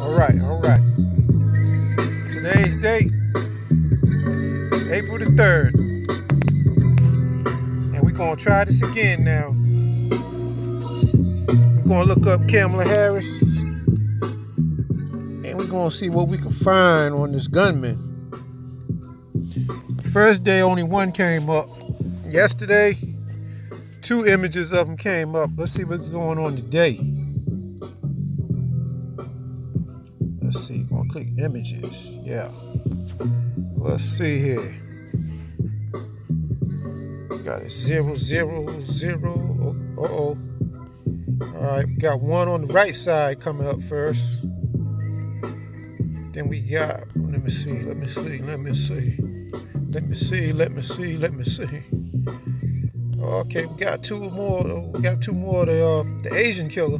All right, all right. Today's date, April the 3rd. And we're going to try this again now. We're going to look up Kamala Harris. And we're going to see what we can find on this gunman. First day, only one came up. Yesterday, two images of them came up. Let's see what's going on today. Let's see, gonna click images. Yeah. Let's see here. Got a zero, zero, zero. Uh oh. All right, got one on the right side coming up first. Then we got, let me see, let me see, let me see. Let me see, let me see, let me see. Okay, we got two more. We got two more. The uh, the Asian killer.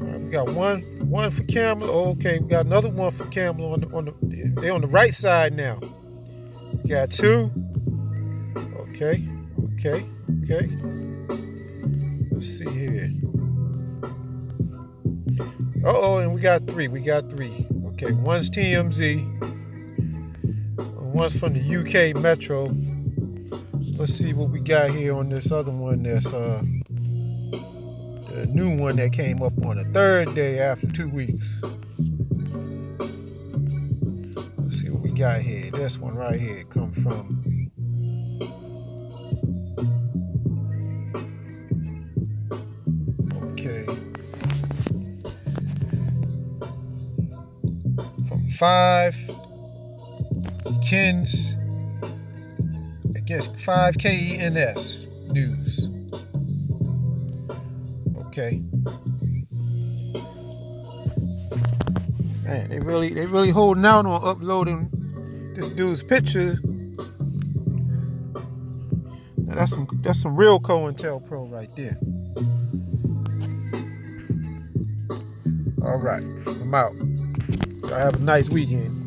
Right, we got one one for Kamala. Okay, we got another one for Kamala on the on the. They on the right side now. We got two. Okay, okay, okay. Let's see here. Uh oh, and we got three. We got three. Okay, one's TMZ. One's from the UK Metro. Let's see what we got here on this other one. That's uh the new one that came up on the third day after two weeks. Let's see what we got here. This one right here come from Okay. From five Kens against 5 KENS News. Okay. Man, they really they really holding out on uploading this dude's picture. Now that's some that's some real COINTELPRO right there. All right, I'm out. Y'all have a nice weekend.